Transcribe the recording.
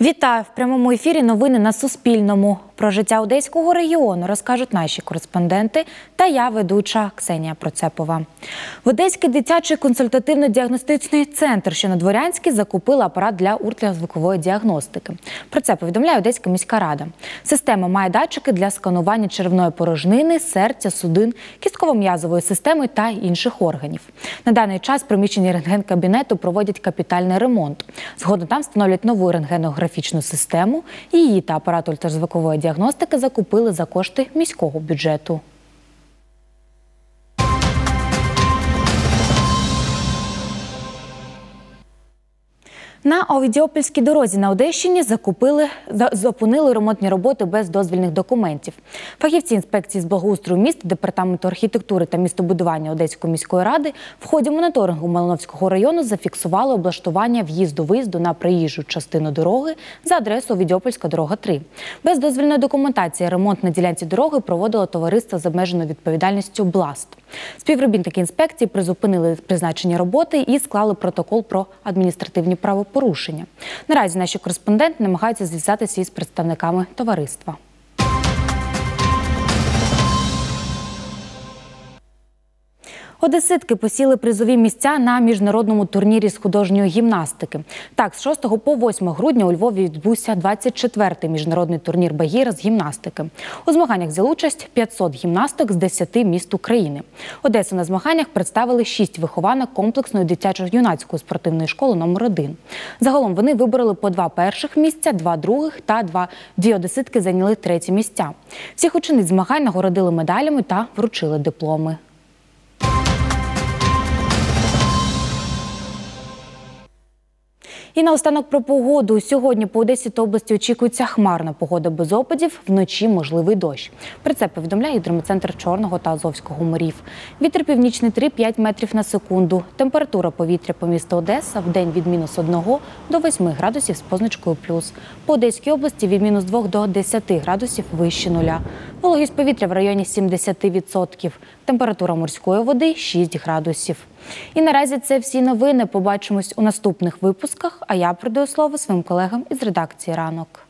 Вітаю в прямому ефірі. Новини на Суспільному. Про життя одеського регіону розкажуть наші кореспонденти та я, ведуча Ксенія Процепова. В Одеський дитячий консультативно-діагностичний центр, що на Дворянській, закупила апарат для ультразвукової діагностики. Про це повідомляє Одеська міська рада. Система має датчики для сканування черевної порожнини, серця, судин, кістково-м'язової системи та інших органів. На даний час приміщення рентген-кабінету проводять капітальний ремонт. Згодом там встановлять нову рентгенографічну систему. Її та апарат ультразвукової діагностики закупили за кошти міського бюджету. На Овідіопольській дорозі на Одещині закупили за- зупинили ремонтні роботи без дозвільних документів. Фахівці інспекції з благоустрою міст, департаменту архітектури та містобудування Одеської міської ради в ході моніторингу Малиновського району зафіксували облаштування в'їзду-виїзду на проїжджу частину дороги за адресою Овідіопольська дорога 3. Без дозвільної документації ремонт на ділянці дороги проводило товариство з обмеженою відповідальністю Бласт. Співробітники інспекції призупинили призначення роботи і склали протокол про адміністративні правопорушення. Наразі наші кореспонденти намагаються зв'язатися із представниками товариства. Одеситки посіли призові місця на міжнародному турнірі з художньої гімнастики. Так, з 6 по 8 грудня у Львові відбувся 24-й міжнародний турнір Багіра з гімнастики. У змаганнях взяли участь 500 гімнасток з 10 міст України. Одесу на змаганнях представили 6 вихованок комплексної дитячо-юнацької спортивної школи номер 1 Загалом вони вибороли по два перших місця, два других та два дві одеситки зайняли треті місця. Всіх учениць змагань нагородили медалями та вручили дипломи. І наостанок про погоду. Сьогодні по Одесі області очікується хмарна погода без опадів, вночі можливий дощ. Про це повідомляє гідрометцентр Чорного та Азовського морів. Вітер північний 3-5 метрів на секунду. Температура повітря по місту Одеса в день від мінус 1 до 8 градусів з позначкою плюс. По Одеській області від мінус 2 до 10 градусів вище нуля. Вологість повітря в районі 70%. Температура морської води 6 градусів. І наразі це всі новини. Побачимось у наступних випусках. А я передаю слово своїм колегам із редакції ранок.